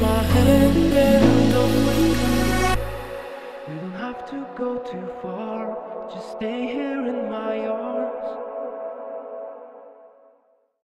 my hand and don't don't have to go too far, just stay here in my arms.